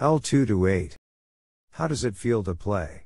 L2 to 8. How does it feel to play?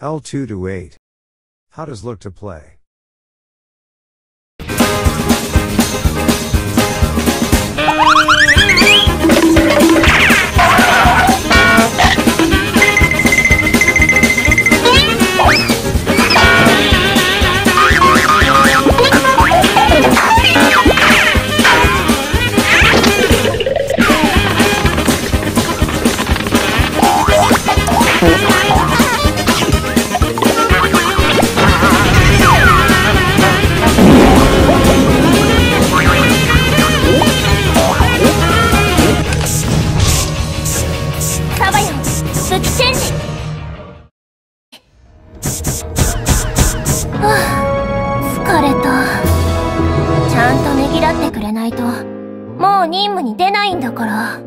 L2 to 8. How does look to play? 鈴木真疲れた。ちゃんとねぎらってくれないと。もう任務に出ないんだから。